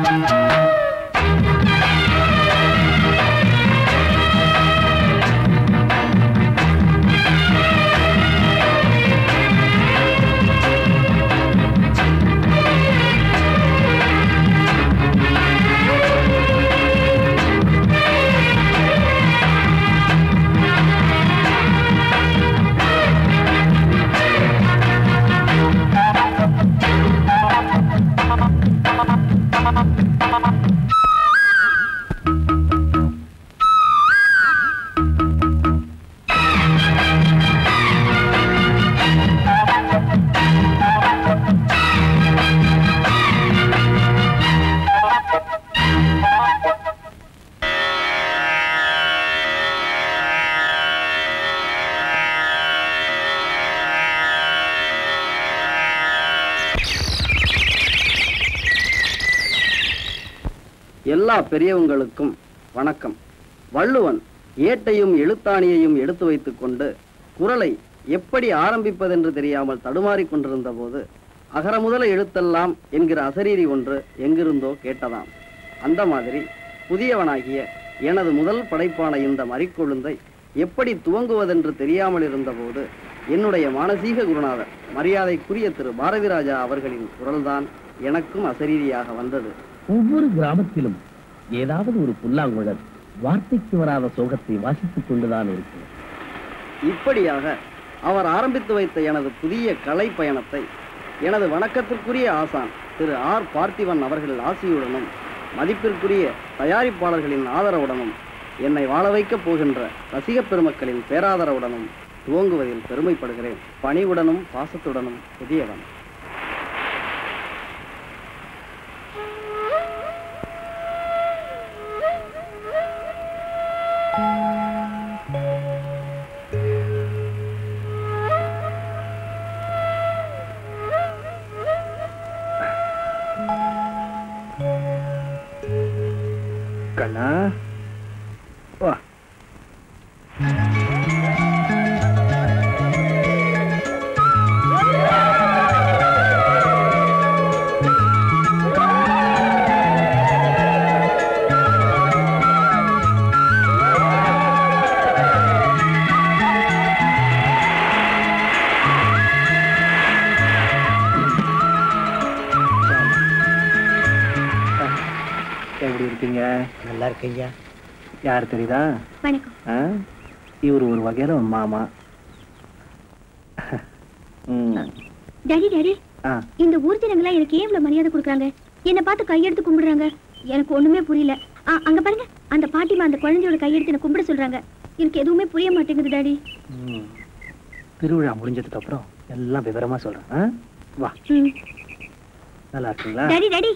Música எல்லா பெரியவங்களுக்கும் வணக்கம். வள்ளுவன் ஏட்டையும் எழுத்தாணியையும் எடுத்து வைத்துக் கொண்டு குரலை எப்படி ஆரம்பிப்பதென்று தெரியாமல் தடுமாறிக் கொண்டிருந்த போது அகர முதல எழுத்தெல்லாம் என்கிற அசரீரி ஒன்று எங்கிருந்தோ கேட்டதாம். அந்த மாதிரி புதியவனாகிய எனது முதல் படைப்பான இந்த மறிக்கொழுந்தை எப்படி துவங்குவதென்று தெரியாமல் இருந்தபோது என்னுடைய மானசீக குருநாதர் மரியாதைக்குரிய திரு பாரதிராஜா அவர்களின் குரல்தான் எனக்கும் அசரீரியாக வந்தது. ஒவ்வொரு கிராமத்திலும் ஏதாவது ஒரு புல்லாங்குழல் வார்த்தைக்கு வராத சோகத்தை வாசித்துக் கொண்டுதான் இருக்கும் இப்படியாக அவர் ஆரம்பித்து வைத்த எனது புதிய கலை பயணத்தை எனது வணக்கத்திற்குரிய ஆசான் திரு ஆர் பார்த்திவன் அவர்கள் ஆசியுடனும் மதிப்பிற்குரிய தயாரிப்பாளர்களின் ஆதரவுடனும் என்னை வாழ வைக்கப் போகின்ற ரசிகப் பெருமக்களின் பேராதரவுடனும் துவங்குவதில் பெருமைப்படுகிறேன். பணிவுடனும் பாசத்துடனும் புதியவன். யார் தெரியுதா? இவர் ஒரு வகையில உன் மாமா. Daddy daddy. இந்த ஊர் ஜனங்களா எனக்கு ஏன் இவ்வளவு மரியாதை கொடுக்குறாங்க? என்ன பார்த்து கையெடுத்து கும்பிடுறாங்க. எனக்கு ஒண்ணுமே புரியல. அங்க பாருங்க. அந்த பாட்டிமா அந்த குழந்தையோட கையெடுத்து என்ன கும்பிட சொல்றாங்க. எனக்கு எதுவுமே புரிய மாட்டேங்குது டாடி. திருவிழா முடிஞ்சதுக்கு அப்புறம் எல்லாம் விவரமா சொல்றேன்? வா. நல்லா இருக்குங்களா? Daddy daddy.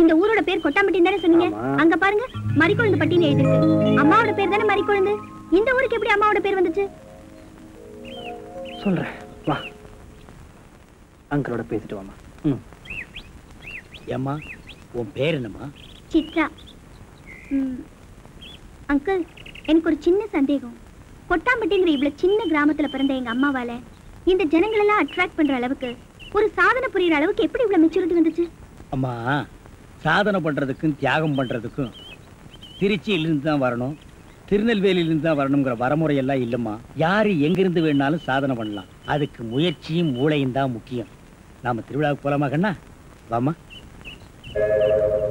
இந்த ஊரோட பேர் கொட்டாம்பட்டின்னு தானே சொன்னீங்க. அங்க பாருங்க மறிக்கொழுந்து பட்டின்னு எழுதிருக்கு அம்மாவோட பேர் தானே மறிக்கொழுந்து? இந்த ஊருக்கு எப்படி அம்மாவோட பேர் வந்துச்சு? சொல்றேன். வா. அங்கிளோட பேசிட்டு வாமா ம். ஏம்மா உன் பேர் என்னம்மா? சித்ரா. அங்கிள் எனக்கு ஒரு சின்ன சந்தேகம். கொட்டாம்பட்டிங்கிற இவ்வளவு சின்ன கிராமத்துல பிறந்த எங்க அம்மாவால இந்த ஜனங்களெல்லாம் அட்ராக்ட் பண்ற அளவுக்கு ஒரு சாதனை புரியுற அளவுக்கு எப்படி இவ்வளவு மெச்சூரிட்டி வந்துச்சு? அம்மா சாதனை பண்ணுறதுக்கும் தியாகம் பண்ணுறதுக்கும் திருச்சியிலிருந்து தான் வரணும். திருநெல்வேலியிலிருந்து தான் வரணுங்கிற வரமுறையெல்லாம் இல்லைம்மா. யார் எங்கிருந்து வேணாலும் சாதனை பண்ணலாம். அதுக்கு முயற்சியும் மூளையும் தான் முக்கியம். நாம் திருவிழாவுக்கு போகலாமா கண்ணா? வாமா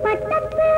பட்டத்து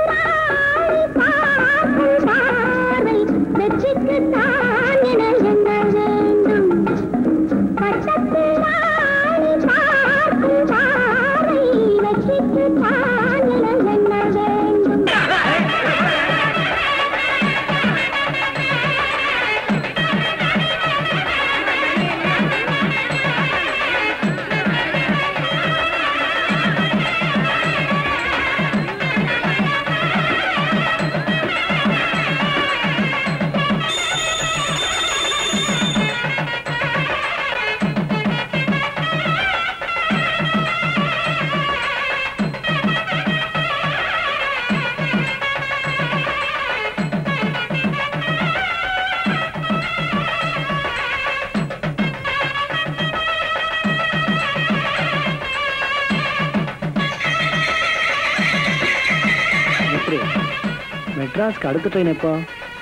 மெட்ராஸ்க்கு அடுத்த ட்ரெயின் எப்போ?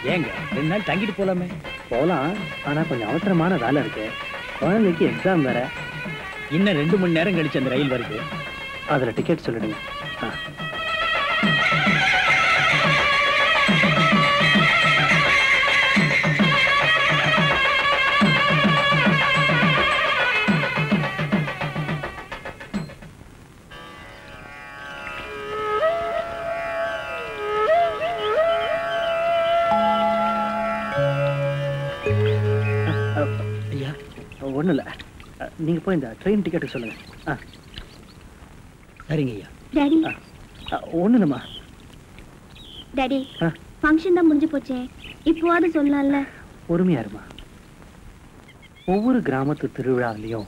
ஏங்க ரெண்டு நாள் தங்கிட்டு போலாமே. போகலாம் ஆனா கொஞ்சம் அவசரமான வேலை இருக்கு. குழந்தைக்கு எக்ஸாம் வேற. இன்னும் ரெண்டு மணி நேரம் கழிச்சு அந்த ரயில் வருது. அதுல டிக்கெட் சொல்லிடுங்க. ஆ. ஒன்றும் இல்லை நீங்க போய் இந்த ட்ரெயின் டிக்கெட்டு சொல்லுங்க. ஆ. சரிங்க ஐயா. டாடி ஒன்றும் இல்லைம்மா டாடி. ஃபங்க்ஷன் தான் முடிஞ்சு போச்சே. இப்போவாது சொல்லலாம்ல. பொறுமையா இருமா ஒவ்வொரு கிராமத்து திருவிழாவிலையும்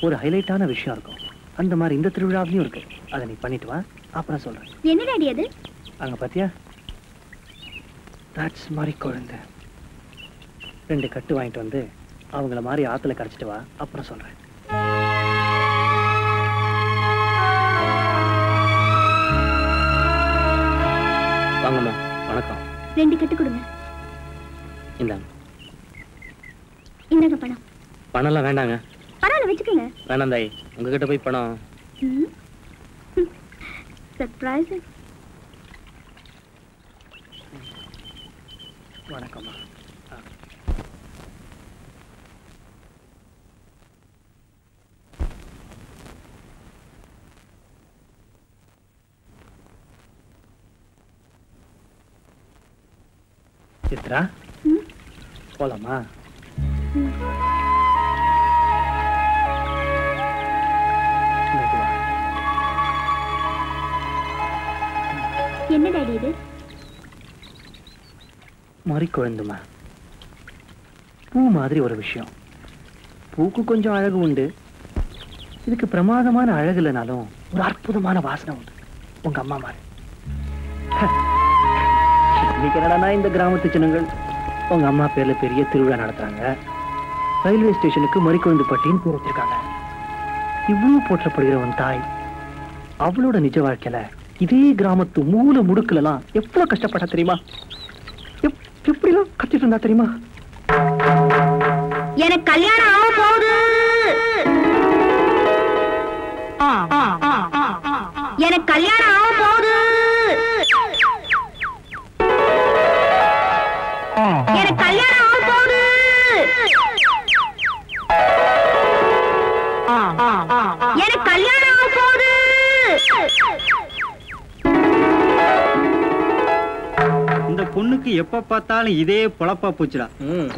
ஒரு ஹைலைட்டான விஷயம் இருக்கும். அந்த மாதிரி இந்த திருவிழாவிலையும் இருக்கு. அதை நீ பண்ணிட்டு வா. அப்புறம் சொல்றேன். என்ன டாடி அது? அங்க பாத்தியா? தட்ஸ் மாதிரி குழந்தை. ரெண்டு கட்டு வாங்கிட்டு வந்து அவங்கள மாதிரி ஆத்துல கரைச்சிட்டு வா. அப்புறம் சொல்றேன். வாங்கம்மா வணக்கம். ரெண்டு கட்டு கொடுங்க. இந்தாங்க. இந்தாங்க பணம். பணம்லாம் வேண்டாங்க. பரவாயில்ல வச்சுக்கோங்க. வேணாம் தாய். உங்ககிட்ட போய் பணம். சர்ப்ரைஸ் வணக்கம்மா ஆ. சித்ரா. போலாமா. என்ன டாடி இது? மறி குழந்துமா பூ மாதிரி ஒரு விஷயம். பூக்கு கொஞ்சம் அழகு உண்டு. இதுக்கு பிரமாதமான அழகு இல்லைனாலும் ஒரு அற்புதமான வாசனை உண்டு. உங்க அம்மா மாதிரி. இன்னைக்கு என்னடான்னா இந்த கிராமத்து ஜனங்கள்? உங்க அம்மா பேர்ல பெரிய திருவிழா நடத்துறாங்க. ரயில்வே ஸ்டேஷனுக்கு மறிக்குழந்து பட்டின்னு பேர் வச்சிருக்காங்க. இவ்வளவு போற்றப்படுகிற உன் தாய் அவளோட நிஜ வாழ்க்கையில இதே கிராமத்து மூல முடுக்குல எல்லாம் எவ்வளவு கஷ்டப்பட்டா தெரியுமா? எப்- எப்படிலாம் கத்திட்டு இருந்தா தெரியுமா? எனக்கு கல்யாணம் ஆக போகுது. எனக்கு கல்யாணம் ஆக போகுது. எப்ப பார்த்தாலும் இதே பொழப்பா போச்சுடா.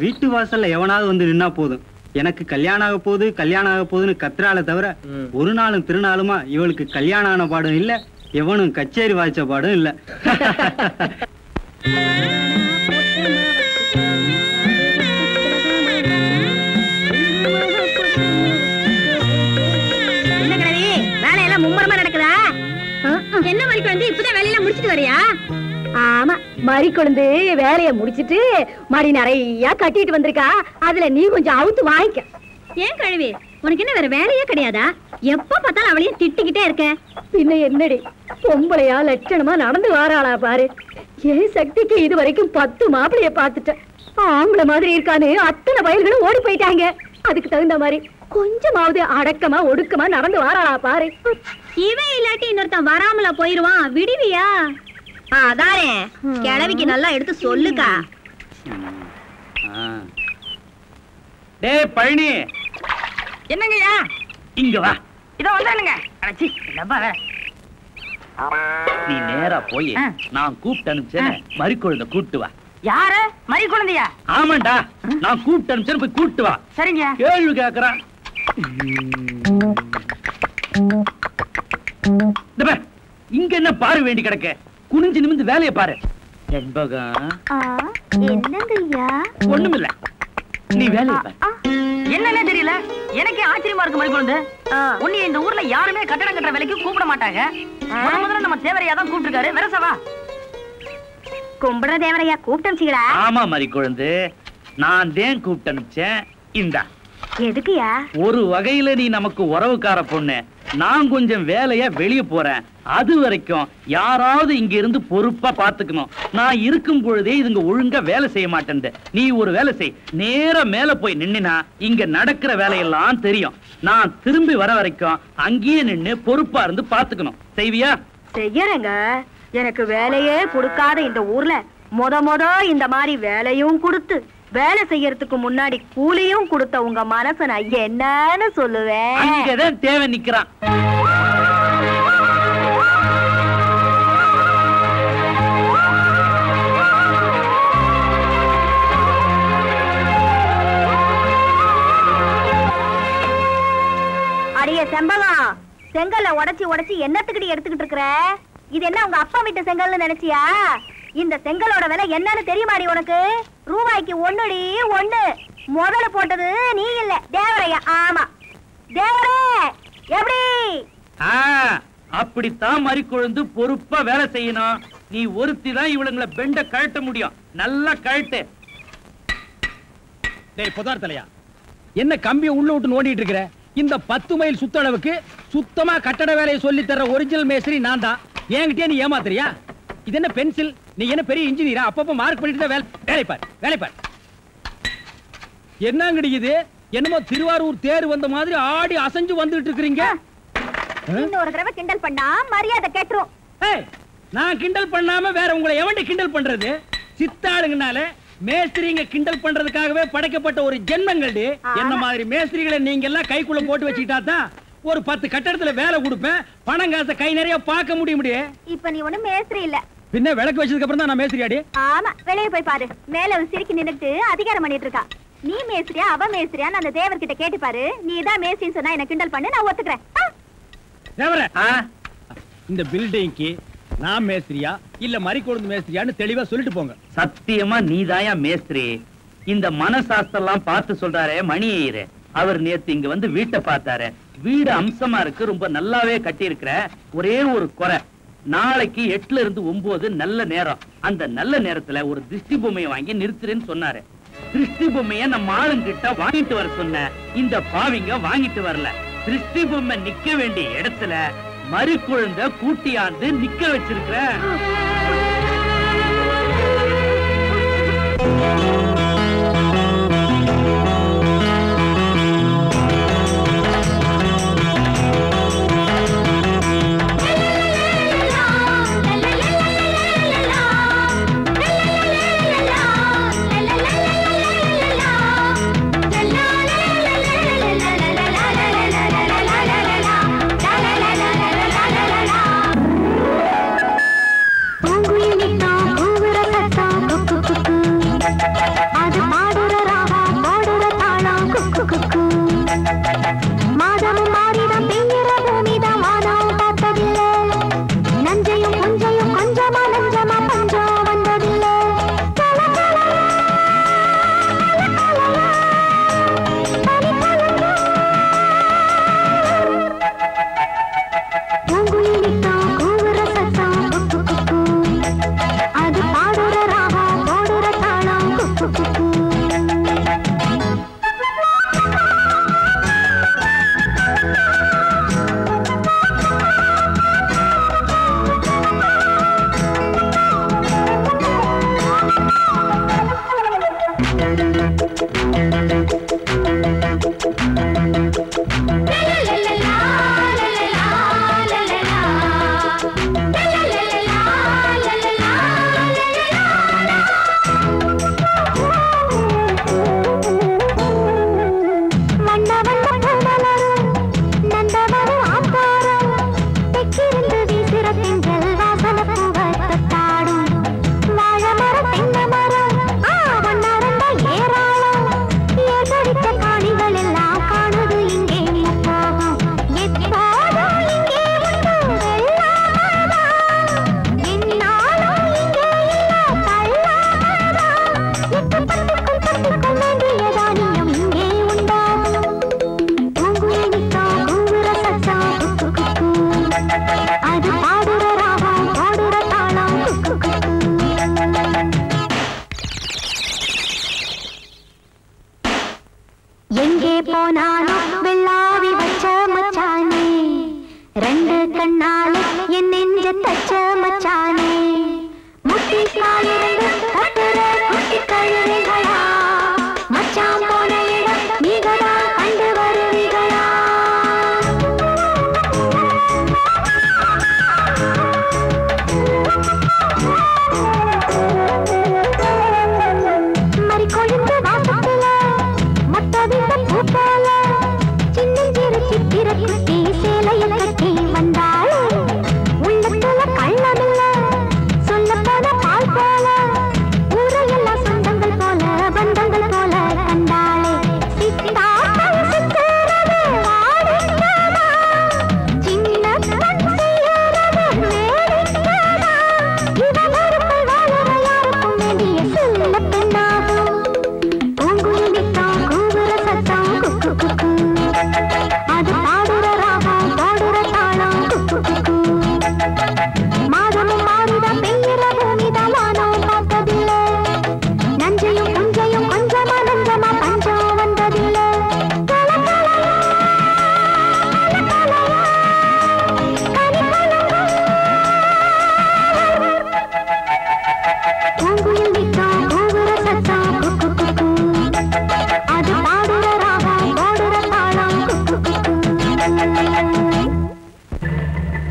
வீட்டு வாசல்ல எவனாவது வந்து நின்னா போதும். எனக்கு கல்யாணம் ஆக போகுது கல்யாணம் ஆக போகுதுன்னு கத்துறாளே தவிர ஒரு நாளும் திருநாளுமா இவளுக்கு கல்யாணம் ஆன பாடும் இல்ல எவனும் கச்சேரி வாய்ச்ச பாடும் இல்ல. என்ன மாதிரி குழந்தை இப்பதான் வேலையெல்லாம் முடிச்சிட்டு வரியா? ஆமா. மறி கொழுந்து வேலைய முடிச்சிட்டு மறி நிறைய கட்டிட்டு வந்திருக்கா. அதுல நீ கொஞ்சம் அவுத்து வாங்கிக்க. ஏன் கழுவி? உனக்கு என்ன வேற வேலையே கிடையாதா? எப்ப பார்த்தாலும் அவளையும் திட்டிக்கிட்டே இருக்க. பின்ன என்னடி? பொம்பளையா லட்சணமா நடந்து வாராளா பாரு. என் சக்திக்கு இது வரைக்கும் பத்து மாப்பிளைய பார்த்துட்டேன். ஆம்பளை மாதிரி இருக்கான்னு அத்தனை வயல்களும் ஓடி போயிட்டாங்க. அதுக்கு தகுந்த மாதிரி கொஞ்சமாவது அடக்கமா ஒடுக்கமா நடந்து வாராளா பாரு. இவன் இல்லாட்டி இன்னொருத்தன் வராமல போயிருவான். விடுவியா? அதானே கிழவிக்கு நல்லா எடுத்து சொல்லுக்கா. டேய் பழனி. என்னங்கய்யா இங்க வா. இதோ வந்தானுங்க. அடச்சி என்னப்பா வேற நீ நேரா போய். நான் கூப்பிட்டு அனுப்பிச்சேன். மறிக்குழுந்த கூப்பிட்டு வா. யாரு? மறி குழந்தையா? ஆமாண்டா. நான் கூப்பிட்டு அனுப்பிச்சேன் போய் கூப்பிட்டு வா. சரிங்க. கேள்வி கேக்குறான் இங்க என்ன பாரு வேண்டி கிடக்க? குனிஞ்சு நிமிந்து வேலையை பாரு. ஒண்ணுமில்ல. நீ வேலையை பாரு. என்னன்னே தெரியல? எனக்கே ஆச்சரியமா இருக்கு மறி குழந்தை உன்னை இந்த ஊர்ல யாருமே கட்டடம் கட்டுற வேலைக்கு கூப்பிட மாட்டாங்க. முத முதல்ல நம்ம தேவரையா தான் கூப்பிட்டுருக்காரு. வெரசவா கும்பிடுற தேவரையா கூப்பிட்டு அனுப்பிச்சிங்களா ஆமா மறி குழந்து நான் தேன் கூப்பிட்டு அனுப்பிச்சேன் இந்தா. எதுக்குயா ஒரு வகையில நீ நமக்கு உறவுக்கார பொண்ணு. நான் கொஞ்சம் வேலையா வெளிய போறேன். அது வரைக்கும் யாராவது இங்க இருந்து பொறுப்பா பாத்துக்கணும். நான் இருக்கும் பொழுதே இதுங்க ஒழுங்கா வேலை செய்ய மாட்டேன் நீ ஒரு வேலை செய். நேர மேல போய் நின்னுனா இங்க நடக்கிற வேலையெல்லாம் தெரியும். நான் திரும்பி வர வரைக்கும் அங்கேயே நின்னு பொறுப்பா இருந்து பாத்துக்கணும். செய்வியா? செய்யறேங்க. எனக்கு வேலையே கொடுக்காத இந்த ஊர்ல மொத மொத இந்த மாதிரி வேலையும் கொடுத்து வேலை செய்யறதுக்கு முன்னாடி கூலியும் கொடுத்த உங்க மனச நான் என்னன்னு சொல்லுவேன். அங்கதான் தேவை நிக்கிறான். அடியே செம்பகம் செங்கல்ல உடைச்சு உடைச்சு என்னத்துக்கிட்டு எடுத்துக்கிட்டு இருக்கிற? இது என்ன உங்க அப்பா வீட்டு செங்கல்னு நினைச்சியா? இந்த செங்கலோட விலை என்னன்னு தெரியுமாடி உனக்கு? ரூபாய்க்கு ஒண்ணுடி ஒண்ணு. முதல்ல போட்டது நீ இல்ல. தேவரையா ஆமா. தேவரே எப்படி? ஆ, அப்படித்தான் மறிக்கொழுந்து பொறுப்பா வேலை செய்யணும் நீ ஒருத்தி தான் இவளுங்களை பெண்ட கழட்ட முடியும். நல்லா கழட்டு. டேய் புதார் தலையா. என்ன கம்பியை உள்ள விட்டு நோண்டிட்டு இருக்கிற? இந்த பத்து மைல் சுத்தளவுக்கு சுத்தமா கட்டட வேலையை சொல்லி தர்ற ஒரிஜினல் மேஸ்திரி நான் தான். என்கிட்டயே நீ ஏமாத்துறியா? இது என்ன பென்சில் நீ என்ன பெரிய இன்ஜினியரா? அப்பப்ப மார்க் பண்ணிட்டு தான் வேலை வேலை பார் வேலை பார். என்னங்கடி இது? என்னமோ திருவாரூர் தேர் வந்த மாதிரி ஆடி அசைஞ்சு வந்துட்டு இருக்கிறீங்க. இன்னொரு தடவை கிண்டல் பண்ணா மரியாதை கெட்டுரும். ஏய், நான் கிண்டல் பண்ணாம வேற உங்களை எவன்டி கிண்டல் பண்றது? சித்தாளுங்கனால மேஸ்திரிங்க கிண்டல் பண்றதுக்காகவே படைக்கப்பட்ட ஒரு ஜென்மங்கள்டி. என்ன மாதிரி மேஸ்திரிகளை நீங்க எல்லாம் கைக்குள்ள போட்டு வச்சுக்கிட்டா தான் ஒரு பத்து கட்டடத்துல வேலை கொடுப்பேன். பணம் காசை கை நிறைய பார்க்க முடிய. முடியும் இப்ப நீ ஒண்ணும் மேஸ்திரி இல்ல. பின்ன விளக்கு வச்சதுக்கு அப்புறம் தான் நான் மேஸ்திரியாடி? ஆமா வெளியே போய் பாரு. மேல ஒரு சிரிக்கி நின்னுட்டு அதிகாரம் பண்ணிட்டு இருக்கா. நீ மேஸ்திரியா அவ மேஸ்திரியான்னு அந்த தேவர்கிட்ட கேட்டு பாரு. நீ தான் மேஸ்திரின்னு சொன்னா என்ன கிண்டல் பண்ணு நான் ஒத்துக்கிறேன்? தேவர! இந்த பில்டிங்க்கு நான் மேஸ்திரியா இல்ல மறிக்கொழுந்து மேஸ்திரியான்னு தெளிவா சொல்லிட்டு போங்க. சத்தியமா நீதாயா மேஸ்திரி? இந்த மனசாஸ்திரம் பார்த்து சொல்றாரே மணி ஐயரு அவர் நேத்து இங்க வந்து வீட்டை பார்த்தாரு. வீடு அம்சமா இருக்கு ரொம்ப நல்லாவே கட்டி இருக்கிற ஒரே ஒரு குறை. நாளைக்கு எட்டுல இருந்து ஒன்பது நல்ல நேரம். அந்த நல்ல நேரத்துல ஒரு திருஷ்டி பொம்மையை வாங்கி நிறுத்துறேன்னு சொன்னாரு. திருஷ்டி பொம்மைய நம்ம ஆளுங்கிட்ட வாங்கிட்டு வர சொன்ன. இந்த பாவிங்க வாங்கிட்டு வரல. திருஷ்டி பொம்மை நிக்க வேண்டிய இடத்துல மறுக்குழுந்த கூட்டியாந்து நிக்க வச்சிருக்கிறேன் போனாலும் வெள்ளாவி வச்ச மச்சானே. ரெண்டு கண்ணால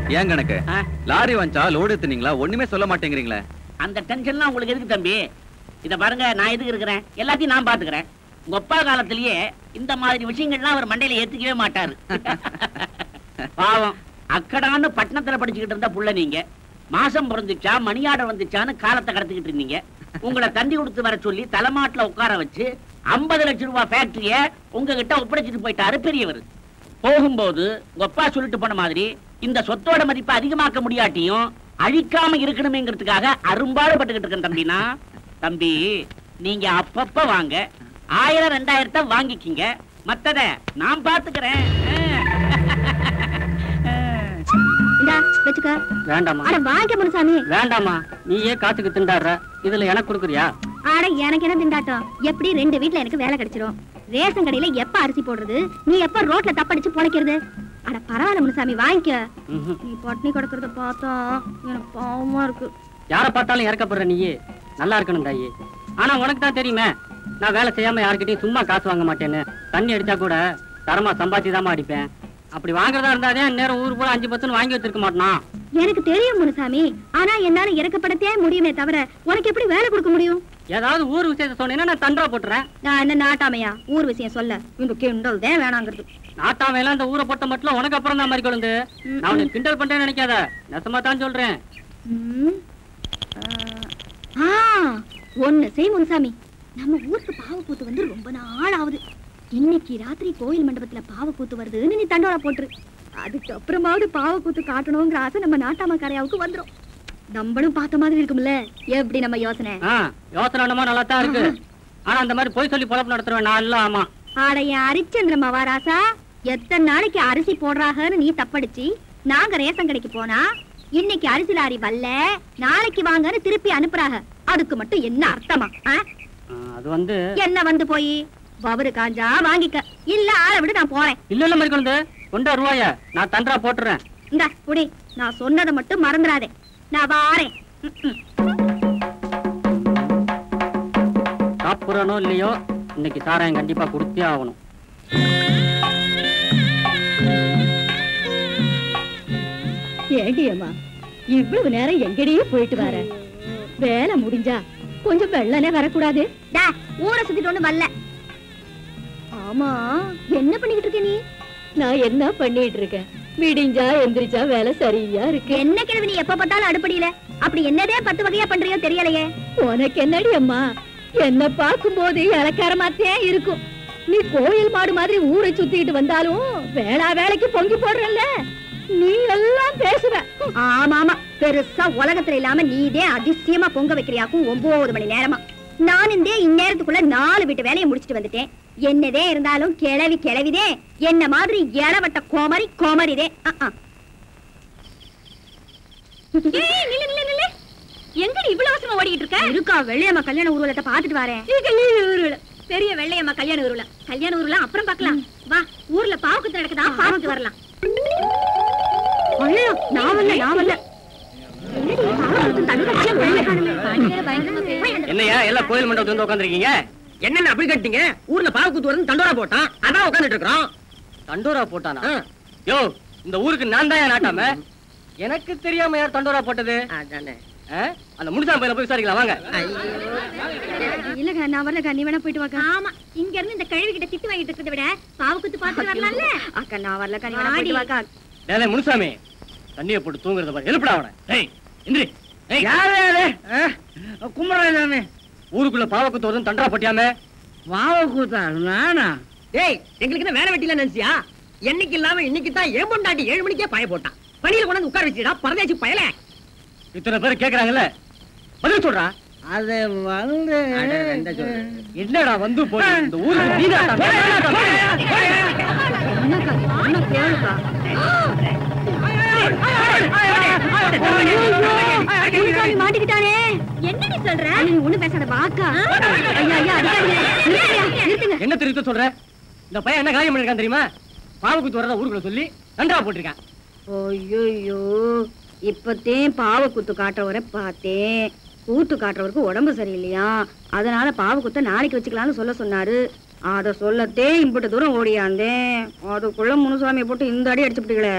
ஏன் கணக்கு? லாரி வந்துச்சா லோடு எடுத்துனீங்களா? ஒண்ணுமே சொல்ல மாட்டேங்கிறீங்களே. அந்த டென்ஷன்லாம் உங்களுக்கு எதுக்கு தம்பி? இத பாருங்க நான் எதுக்கு இருக்கிறேன்? எல்லாத்தையும் நான் பாத்துக்கிறேன். உங்க அப்பா காலத்திலேயே இந்த மாதிரி விஷயங்கள்லாம் அவர் மண்டையில ஏத்துக்கவே மாட்டாரு. பாவம். அக்கடான்னு பட்டணத்துல படிச்சுக்கிட்டு இருந்த புள்ள நீங்க. மாசம் பிறந்துச்சா மணியாடர் வந்துச்சான்னு காலத்தை கடத்திக்கிட்டு இருந்தீங்க. உங்களை தந்தி கொடுத்து வர சொல்லி தலைமாட்டுல உட்கார வச்சு 50 லட்சம் ரூபாய் ஃபேக்டரிய உங்ககிட்ட ஒப்படைச்சிட்டு போயிட்டாரு பெரியவர். போகும்போது உங்க அப்பா சொல்லிட்டு போன மாதிரி இந்த சொத்தோட மதிப்பை அதிகமாக்க முடியாட்டியும் அழிக்காம இருக்கணுமேங்கிறதுக்காக அரும்பாடுபட்டுக்கிட்டு இருக்கேன் தம்பினா. தம்பி நீங்க அப்பப்ப வாங்க. ஆயிரம் ரெண்டாயிரத்தை வாங்கிக்கிங்க. மத்தத நான் பாத்துக்கிறேன். வேண்டாமா வாங்க முனுசாமி. வேண்டாமா நீயே காத்துக்கு திண்டாடுற. இதுல எனக்கு கொடுக்குறியா? ஆட எனக்கு என்ன திண்டாட்டம்? எப்படி ரெண்டு வீட்ல எனக்கு வேலை கிடைச்சிரும்? ரேஷன் கடையில எப்ப அரிசி போடுறது? நீ எப்ப ரோட்ல தப்படிச்சு பொழைக்கிறது? அட பரவாயில்ல முனுசாமி வாங்கிக்க. நீ பட்னி கிடக்குறத பார்த்தா எனக்கு பாவமா இருக்கு. யார பார்த்தாலும் இறக்கப்படுற நீயே. நல்லா இருக்கணும் தாயி. ஆனா உனக்கு தான் தெரியுமே நான் வேலை செய்யாம யார்கிட்டயும் சும்மா காசு வாங்க மாட்டேன்னு. தண்ணி அடிச்சா கூட தரமா சம்பாத்தி அடிப்பேன். அப்படி வாங்குறதா இருந்தாதே நேரம் ஊர் பூரா அஞ்சு பத்துன்னு வாங்கி வச்சிருக்க மாட்டான்? எனக்கு தெரியும் முனுசாமி ஆனா என்னால இறக்கப்படத்தே முடியுமே தவிர உனக்கு எப்படி வேலை கொடுக்க முடியும்? ஏதாவது ஊர் விஷயத்த சொன்னீங்கன்னா நான் தண்டா போட்டுறேன். நான் என்ன நாட்டாமையா? ஊர் விஷயம் சொல்ல. இந்த கிண்டல் தான் வேணாங்கிறது. நாட்டாம எல்லாம் இந்த ஊரை பொட்ட மட்டும் உனக்கு அப்புறம் தான் மாதிரி கொழுந்து. நான் உனக்கு கிண்டல் பண்றேன்னு நினைக்காத. நெசமா தான் சொல்றேன். ஒண்ணு செய் முனுசாமி. நம்ம ஊருக்கு பாவக்கூத்து வந்து ரொம்ப நாள் ஆகுது. இன்னைக்கு ராத்திரி கோயில் மண்டபத்துல பாவக்கூத்து வருதுன்னு நீ தண்டோரா போட்டுரு. அதுக்கு அப்புறமாவது பாவக்கூத்து காட்டணுங்கிற ஆசை நம்ம நாட்டாம கரையாவுக்கு வந்துரும். நம்மளும் பார்த்த மாதிரி இருக்கும்ல. எப்படி நம்ம யோசனை? யோசனை என்னமோ நல்லா தான் இருக்கு ஆனா அந்த மாதிரி போய் சொல்லி பொழப்பு நடத்துறேன் நான் இல்ல ஆமா. ஆடைய அரிச்சந்திரமா வாராசா எத்தனை நாளைக்கு அரிசி போடுறாங்கன்னு நீ தப்படிச்சு நாங்க ரேஷன் கடைக்கு போனா இன்னைக்கு அரிசி லாரி வரல நாளைக்கு வாங்கன்னு திருப்பி அனுப்புறாங்க அதுக்கு மட்டும் என்ன அர்த்தமா அது வந்து என்ன வந்து போய்? பவரு காஞ்சா வாங்கிக்க. இல்ல ஆளை விடு நான் போறேன். இல்ல இல்ல மாதிரி கொண்டு கொண்டு ரூபாய. நான் தண்டா போட்டுறேன். இந்த குடி. நான் சொன்னதை மட்டும் மறந்துடாதே. நான் வாரேன். சாப்பிடுறனோ இல்லையோ இன்னைக்கு சாராயம் கண்டிப்பா கொடுத்தே ஆகணும். ஏண்டி அம்மா இவ்வளவு நேரம் எங்கடியே போயிட்டு வர. வேலை முடிஞ்சா கொஞ்சம் வெள்ளனே வரக்கூடாது. டா, ஊரை சுத்திட்டு ஒண்ணு வரல. ஆமா என்ன பண்ணிக்கிட்டு இருக்க நீ? நான் என்ன பண்ணிட்டு இருக்கேன்? விடிஞ்சா எந்திரிச்சா வேலை சரியா இருக்கு. என்ன கிழவி நீ எப்ப பார்த்தாலும் அடுப்படியில? அப்படி என்னதே பத்து வகையா பண்றியோ தெரியலையே. உனக்கு என்னடி அம்மா? என்ன பார்க்கும்போது இலக்காரமாத்தே இருக்கும். நீ கோயில் மாடு மாதிரி ஊரை சுத்திட்டு வந்தாலும் வேளா வேலைக்கு பொங்கி போடுறல்ல. நீ எல்லாம் பேசுவ. ஆமா ஆமா பெருசா உலகத்துல இல்லாம நீதே அதிசயமா பொங்க வைக்கிறியாக்கும் ஒன்பது மணி நேரமா. நான் இந்த இந்நேரத்துக்குள்ள நாலு வீட்டு வேலையை முடிச்சிட்டு வந்துட்டேன். என்னதே இருந்தாலும் கிளவி கிளவிதே என்ன மாதிரி இளவட்ட கோமரி கோமரிதே. எங்கடி இவ்வளவு அவசரமா ஓடிக்கிட்டு இருக்க? இருக்கா வெள்ளையம்மா கல்யாண ஊர்வலத்தை பாத்துட்டு வரேன். ஊர்வலம். பெரிய வெள்ளையம்மா கல்யாண ஊர்வலம். கல்யாண ஊர்வலம் அப்புறம் பார்க்கலாம். வா ஊர்ல பாவுக்கு நடக்குதா? பாத்துட்டு வரலாம். நான் வரல நான் வரல. என்னையா எல்லாம் கோயில் மண்டபத்துல வந்து உட்காந்துருக்கீங்க என்னென்ன அப்படி கட்டிங்க? ஊர்ல பாவக்கூத்து வருது தண்டோரா போட்டான். அதான் உட்காந்துட்டு இருக்கிறோம் தண்டோரா போட்டானா? யோ இந்த ஊருக்கு நான் தான் நாட்டாம எனக்கு தெரியாம யார் தண்டோரா போட்டது? ஆ? அந்த முடிசாம பையில போய் விசாரிக்கலாம் வாங்க. இல்லக்கா நான் வரலக்கா நீ வேணா போயிட்டு வாக்கா. ஆமா இங்க இருந்து இந்த கழுவி கிட்ட திட்டு வாங்கிட்டு இருக்கிறத விட பாவக்குத்து பார்த்து வரலாம்ல. அக்கா நான் வரலக்கா நீ வேணா போயிட்டு டேலே முனுசாமி. தண்ணியை போட்டு தூங்குறத பாரு எழுப்படா அவனை ஏய் இந்திரி ஏய் யாரு யாரு குமரசாமி ஊருக்குள்ள பாவக்கூத்து வருதுன்னு தண்டரா போட்டியாமே பாவக்கூத்தா நானா டேய் எங்களுக்கு என்ன வேலை வெட்டில நினைச்சியா என்னைக்கு இல்லாம இன்னைக்கு தான் ஏன் பொண்டாட்டி ஏழு மணிக்கே பாய போட்டான் பணியில கொண்டாந்து உட்கார வச்சுடா பரதேசி பயல இத்தனை பேர் கேக்குறாங்கல்ல பதில் சொல்றா அது வந்து என்னடா வந்து போய் இந்த ஊருக்கு முனுசாமி மாட்டிக்கிட்டானே. என்ன நீ சொல்ற? நீ ஒண்ணு பேசாத வாக்கா ஐயா ஐயா அடிக்காதீங்க நிறுத்துங்க, நிறுத்துங்க. என்ன திருத்த சொல்ற? இந்த பையன் என்ன காரியம் பண்ணிருக்கான் தெரியுமா? பாவக்கூத்து வரத ஊருக்குள்ள சொல்லி தண்டரா போட்டிருக்கான். ஐயோ இப்பத்தேன் பாவ குத்து காட்டுறவரை பார்த்தேன். கூத்து காட்டுறவருக்கு உடம்பு சரியில்லையா? அதனால பாவ குத்த நாளைக்கு வச்சுக்கலாம்னு சொல்ல சொன்னாரு. அத சொல்லத்தே இம்புட்டு தூரம் ஓடியாந்தேன். அதுக்குள்ள முனுசாமியை போட்டு இந்த அடி அடிச்சுட்டீங்களே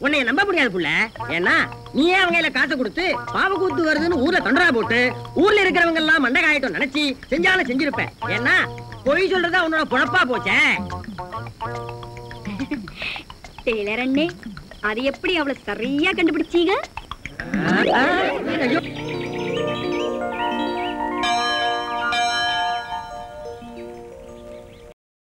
உன்னை நம்ப முடியாது புள்ள. ஏன்னா நீயே அவங்க கையில காசை கொடுத்து பாவக்கூத்து வருதுன்னு ஊர்ல தண்டரா போட்டு ஊர்ல இருக்கிறவங்க எல்லாம் மண்டை காயட்டும் நினைச்சு செஞ்சாலும் செஞ்சிருப்ப ஏன்னா பொய் சொல்றதா உன்னோட பொழப்பா போச்சே. டெய்லர் அண்ணே அது எப்படி அவளை சரியா கண்டுபிடிச்சீங்க?